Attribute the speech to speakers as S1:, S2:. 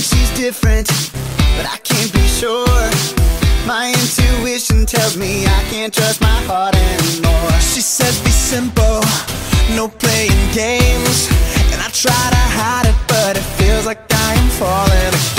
S1: She's different, but I can't be sure. My intuition tells me I can't trust my heart anymore.
S2: She says be simple, no playing games. And I try to hide it, but it feels like I am falling